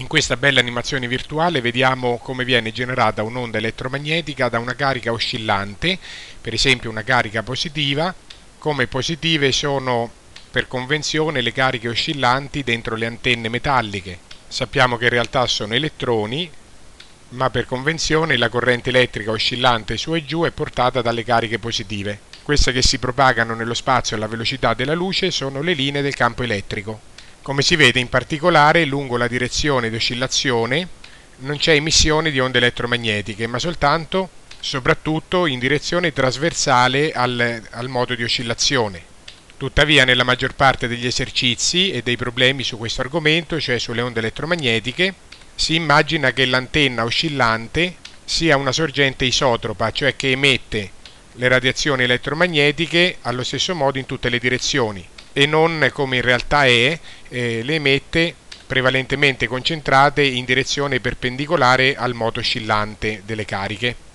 In questa bella animazione virtuale vediamo come viene generata un'onda elettromagnetica da una carica oscillante, per esempio una carica positiva, come positive sono per convenzione le cariche oscillanti dentro le antenne metalliche. Sappiamo che in realtà sono elettroni, ma per convenzione la corrente elettrica oscillante su e giù è portata dalle cariche positive. Queste che si propagano nello spazio alla velocità della luce sono le linee del campo elettrico. Come si vede in particolare lungo la direzione di oscillazione non c'è emissione di onde elettromagnetiche, ma soltanto, soprattutto, in direzione trasversale al, al modo di oscillazione. Tuttavia, nella maggior parte degli esercizi e dei problemi su questo argomento, cioè sulle onde elettromagnetiche, si immagina che l'antenna oscillante sia una sorgente isotropa, cioè che emette le radiazioni elettromagnetiche allo stesso modo in tutte le direzioni e non come in realtà è, eh, le emette prevalentemente concentrate in direzione perpendicolare al moto oscillante delle cariche.